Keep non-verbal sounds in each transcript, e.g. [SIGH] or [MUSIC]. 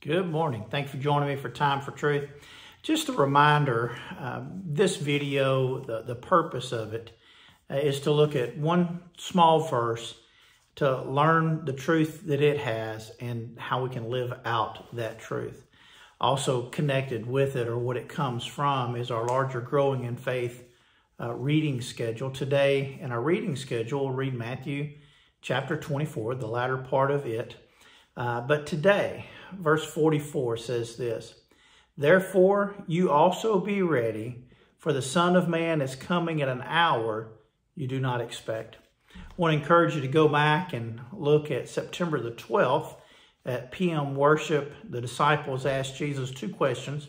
Good morning. Thank you for joining me for Time for Truth. Just a reminder, um, this video, the, the purpose of it uh, is to look at one small verse to learn the truth that it has and how we can live out that truth. Also connected with it or what it comes from is our larger growing in faith uh, reading schedule. Today in our reading schedule, we'll read Matthew chapter 24, the latter part of it. Uh, but today, verse 44 says this, Therefore you also be ready, for the Son of Man is coming at an hour you do not expect. I want to encourage you to go back and look at September the 12th at PM worship. The disciples asked Jesus two questions.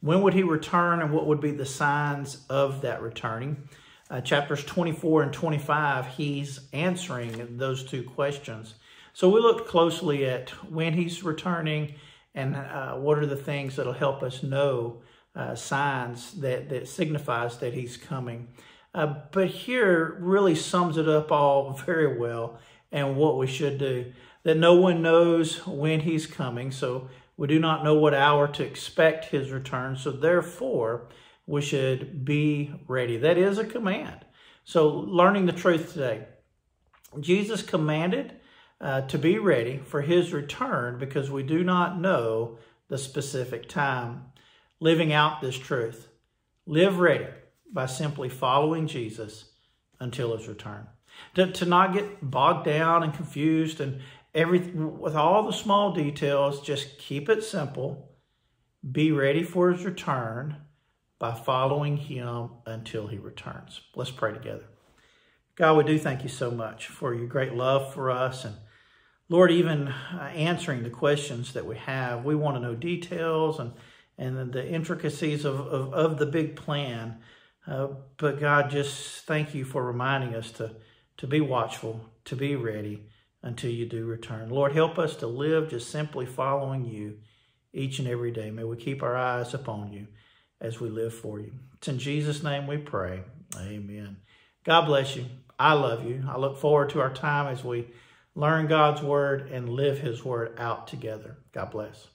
When would he return and what would be the signs of that returning? Uh, chapters 24 and 25, he's answering those two questions. So we looked closely at when he's returning and uh, what are the things that'll help us know uh, signs that, that signifies that he's coming. Uh, but here really sums it up all [LAUGHS] very well and what we should do. That no one knows when he's coming, so we do not know what hour to expect his return. So therefore, we should be ready. That is a command. So learning the truth today. Jesus commanded uh, to be ready for his return because we do not know the specific time. Living out this truth. Live ready by simply following Jesus until his return. To, to not get bogged down and confused and everything with all the small details, just keep it simple. Be ready for his return by following him until he returns. Let's pray together. God, we do thank you so much for your great love for us and Lord, even uh, answering the questions that we have, we want to know details and, and the intricacies of, of, of the big plan. Uh, but God, just thank you for reminding us to, to be watchful, to be ready until you do return. Lord, help us to live just simply following you each and every day. May we keep our eyes upon you as we live for you. It's in Jesus' name we pray. Amen. God bless you. I love you. I look forward to our time as we learn God's word, and live his word out together. God bless.